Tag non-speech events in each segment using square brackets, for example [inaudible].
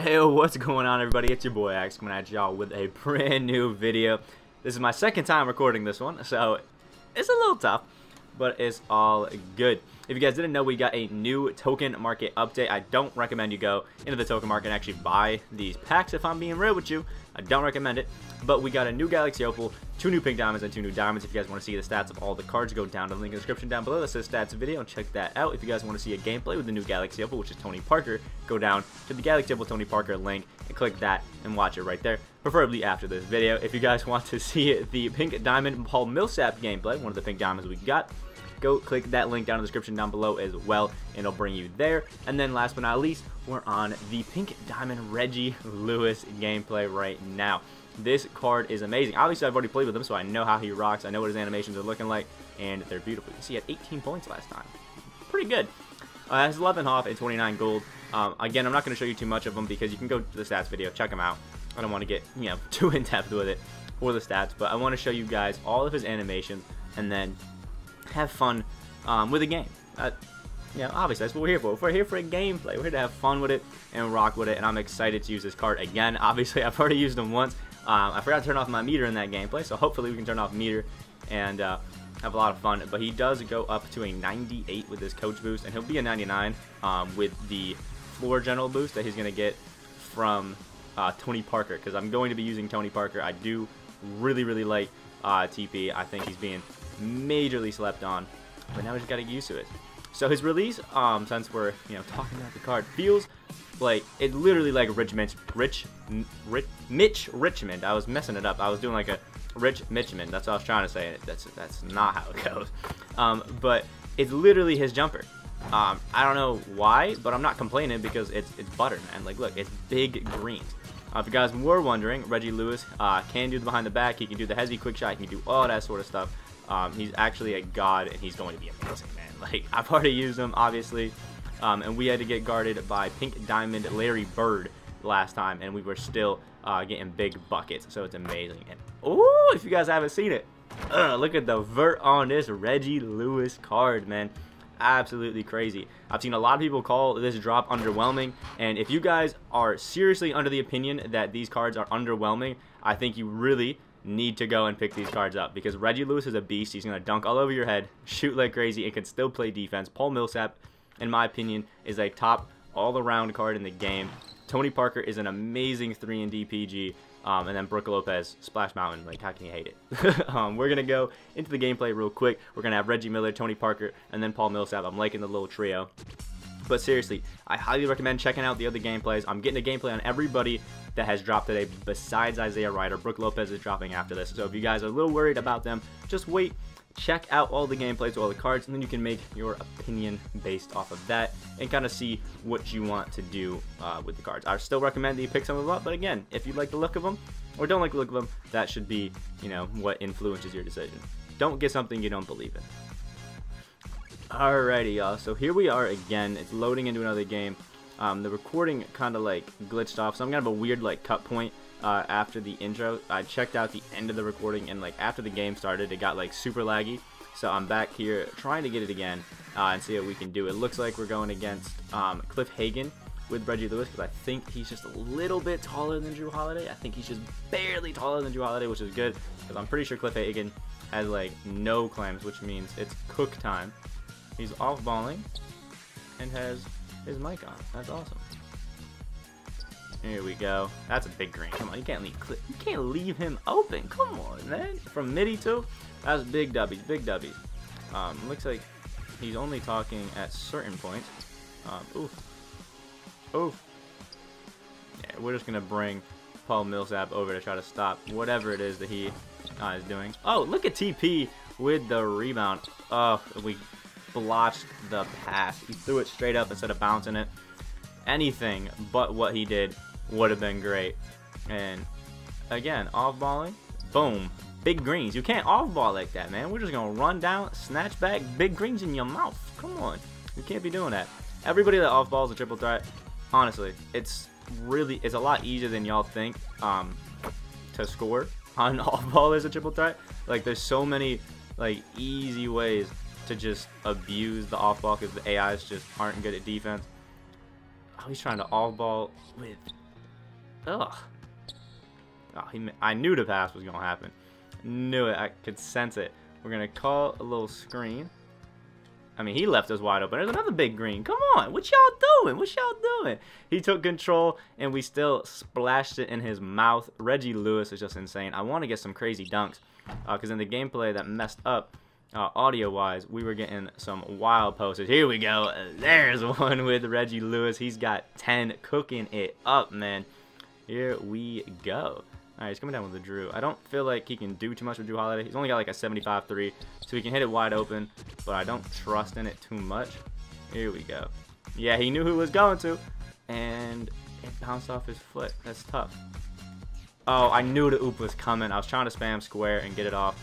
Hey, what's going on everybody? It's your boy Axe coming at y'all with a brand new video. This is my second time recording this one, so it's a little tough, but it's all good. If you guys didn't know, we got a new token market update. I don't recommend you go into the token market and actually buy these packs if I'm being real with you. I don't recommend it. But we got a new Galaxy Opal, two new pink diamonds, and two new diamonds. If you guys want to see the stats of all the cards, go down to the link in the description down below. That says stats video and check that out. If you guys want to see a gameplay with the new Galaxy Opal, which is Tony Parker, go down to the Galaxy Opal Tony Parker link and click that and watch it right there preferably after this video. If you guys want to see the Pink Diamond Paul Millsap gameplay, one of the Pink Diamonds we got, go click that link down in the description down below as well, and it'll bring you there. And then last but not least, we're on the Pink Diamond Reggie Lewis gameplay right now. This card is amazing. Obviously, I've already played with him, so I know how he rocks. I know what his animations are looking like, and they're beautiful. You see, he had 18 points last time. Pretty good. Uh, has 11 off and 29 gold. Um, again, I'm not going to show you too much of them because you can go to the stats video, check them out. I don't want to get, you know, [laughs] too in-depth with it for the stats, but I want to show you guys all of his animations and then have fun um, with a game. Uh, obviously that's what we're here for. We're here for a gameplay. We're here to have fun with it and rock with it, and I'm excited to use this card again. [laughs] Obviously, I've already used them once. Um, I forgot to turn off my meter in that gameplay, so hopefully we can turn off meter and uh, have a lot of fun. But he does go up to a 98 with his coach boost, and he'll be a 99 um, with the floor general boost that he's going to get from uh, Tony Parker, because I'm going to be using Tony Parker. I do really, really like uh, TP. I think he's being majorly slept on, but now we just got to get used to it. So his release, um, since we're you know talking about the card, feels like it literally like Rich Mitch, Rich, Rich, Mitch Richmond. I was messing it up. I was doing like a Rich Mitchman. That's what I was trying to say. That's that's not how it goes. Um, but it's literally his jumper. Um, I don't know why, but I'm not complaining because it's it's butter, man. Like, look, it's big greens. Uh, if you guys were wondering, Reggie Lewis uh, can do the behind the back. He can do the heavy quick shot. He can do all that sort of stuff. Um, he's actually a god, and he's going to be amazing, man. [laughs] Like, I've already used him, obviously. Um, and we had to get guarded by Pink Diamond Larry Bird last time, and we were still uh, getting big buckets. So it's amazing. And oh, if you guys haven't seen it, ugh, look at the vert on this Reggie Lewis card, man absolutely crazy. I've seen a lot of people call this drop underwhelming, and if you guys are seriously under the opinion that these cards are underwhelming, I think you really need to go and pick these cards up because Reggie Lewis is a beast. He's going to dunk all over your head, [laughs] shoot like crazy, and can still play defense. Paul Millsap, in my opinion, is a top all-around card in the game. Tony Parker is an amazing 3 and DPG. Um, and then Brook Lopez, Splash Mountain. Like, how can you hate it? [laughs] um, we're going to go into the gameplay real quick. We're going to have Reggie Miller, Tony Parker, and then Paul Millsap. I'm liking the little trio. But seriously, I highly recommend checking out the other gameplays. I'm getting a gameplay on everybody that has dropped today besides Isaiah Rider. Brook Lopez is dropping after this. So if you guys are a little worried about them, just wait check out all the gameplays, all the cards, and then you can make your opinion based off of that and kind of see what you want to do uh, with the cards. I still recommend that you pick some of them up, but again, if you like the look of them or don't like the look of them, that should be, you know, what influences your decision. Don't get something you don't believe in. Alrighty, y'all. So here we are again. It's loading into another game. Um, the recording kind of like glitched off, so I'm gonna have a weird like cut point uh, after the intro. I checked out the end of the recording, and like after the game started, it got like super laggy. So I'm back here trying to get it again uh, and see what we can do. It looks like we're going against um, Cliff Hagan with Reggie Lewis because I think he's just a little bit taller than Jrue Holiday. I think he's just barely taller than Jrue Holiday, which is good because I'm pretty sure Cliff Hagan has like no clamps, which means it's cook time. He's off balling and has his mic on. That's awesome. Here we go. That's a big green. Come on, you can't leave you can't leave him open. Come on, man. From midi too. That's big W's, big W's. Um, looks like he's only talking at certain points. Um, oof. Oof. Yeah, we're just gonna bring Paul Millsap over to try to stop whatever it is that he uh, is doing. Oh, look at TP with the rebound. Oh, we blotched the pass. He threw it straight up instead of bouncing it. Anything but what he did would have been great. And again, off balling, boom, big greens. You can't off ball like that, man. We're just gonna run down, snatch back, big greens in your mouth. Come on, you can't be doing that. Everybody that off balls a triple threat, honestly, it's really it's a lot easier than y'all think um, to score on [laughs] off ball as a triple threat. Like there's so many like easy ways to just abuse the off ball because the AIs just aren't good at defense. Oh, he's trying to off ball with Ugh. Oh, he, I knew the pass was going to happen. Knew it. I could sense it. We're going to call a little screen. I mean, he left us wide open. There's another big green. Come on. What y'all doing? What y'all doing? He took control, and we still splashed it in his mouth. Reggie Lewis is just insane. I want to get some crazy dunks because uh, in the gameplay that messed up uh, audio-wise, we were getting some wild posters. Here we go. There's [laughs] one with Reggie Lewis. He's got 10 cooking it up, man. Here we go. All right, he's coming down with the Jrue. I don't feel like he can do too much with Jrue Holiday. He's only got like a 75-3, so he can hit it wide open, but I don't trust in it too much. Here we go. Yeah, he knew who was going to, and it bounced off his foot. That's tough. Oh, I knew the oop was coming. I was trying to spam square and get it off,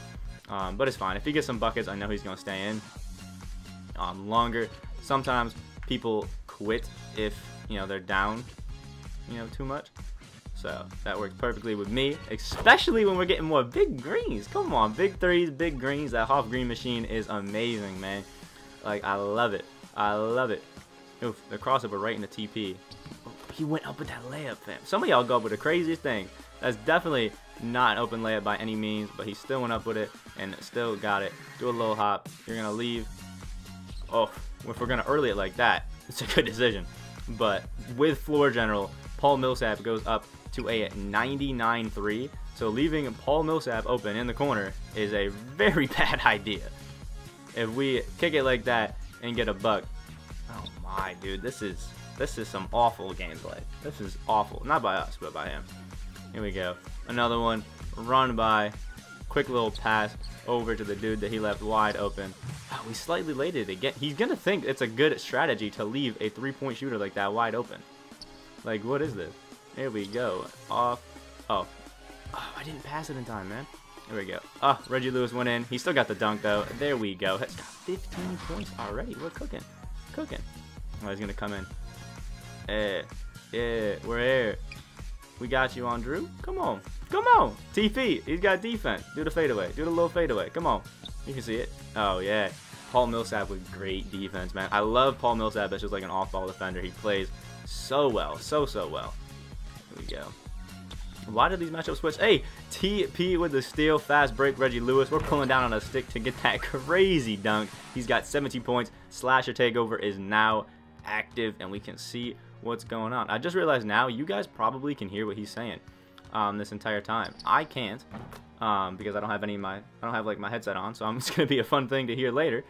um, but it's fine. If he gets some buckets, I know he's going to stay in um, longer. Sometimes people quit if, you know, they're down, you know, too much. So that works perfectly with me, especially when we're getting more big greens. Come on, big threes, big greens. That half green machine is amazing, man. Like, I love it. I love it. Oof, the crossover right in the TP. Oh, he went up with that layup, fam. Some of y'all go up with the craziest thing. That's definitely not an open layup by any means, but he still went up with it and still got it. Do a little hop. You're going to leave. Oh, if we're going to early it like that, [laughs] it's a good decision. But with floor general, Paul Millsap goes up to a 99-3. So leaving Paul Millsap open in the corner is a very [laughs] bad idea. If we kick it like that and get a buck, oh my, dude, this is this is some awful gameplay. This is awful. Not by us, but by him. Here we go. Another one. Run by. Quick little pass over to the dude that he left wide open. Oh, we slightly late it again. He's going to think it's a good strategy to leave a three-point shooter like that wide open. Like, what is this? Here we go. Off. Oh. Oh, I didn't pass it in time, man. There we go. Oh, Reggie Lewis went in. He still got the dunk, though. There we go. He's got 15 points already. We're cooking. Cooking. Oh, he's going to come in. Eh. Yeah, we're here. We got you on Jrue. Come on. Come on. TP. He's got defense. Do the fadeaway. Do the little fadeaway. Come on. You can see it. Oh, yeah. Paul Millsap with great defense, man. I love Paul Millsap as just like an off-ball defender. He plays so well. So, so well Here we go. Why did these matchups switch? Hey, TP with the steal, fast break, Reggie Lewis. We're pulling down on a stick to get that [laughs] crazy dunk. He's got 17 points. Slasher takeover is now active, and we can see what's going on. I just realized now you guys probably can hear what he's saying um, this entire time. I can't um, because I don't have any my I don't have like my headset on, so I'm [laughs] just gonna be a fun thing to hear later.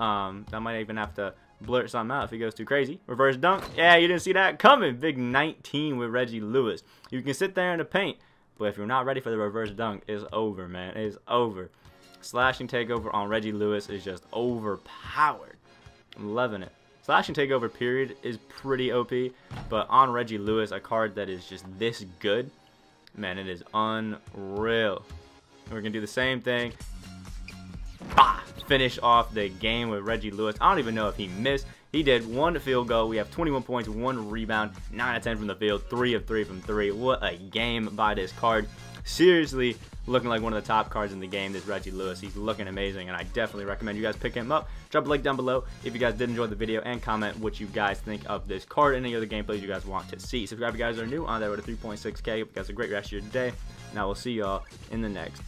Um, I might even have to blurt something out if he goes too crazy. Reverse dunk. Yeah, you didn't see that coming. Big 19 with Reggie Lewis. You can sit there in the paint, but if you're not ready for the reverse dunk, it's over, man. It's over. Slashing takeover on Reggie Lewis is just overpowered. I'm loving it. Slashing takeover period is pretty OP, but on Reggie Lewis, a card that is just this good, man, it is unreal. We're going to do the same thing bah, finish off the game with Reggie Lewis. I don't even know if he missed. He did one field goal. We have 21 points, one rebound, 9 of 10 from the field, 3 of 3 from 3. What a game by this card. Seriously, looking like one of the top cards in the game, this Reggie Lewis. He's looking amazing, and I definitely recommend you guys pick him up. Drop a like down below if you guys did enjoy the video, and comment what you guys think of this card and any other gameplays you guys want to see. Subscribe if you guys are new on there with a 3.6k. Hope you guys a great rest of your day, and I will see y'all in the next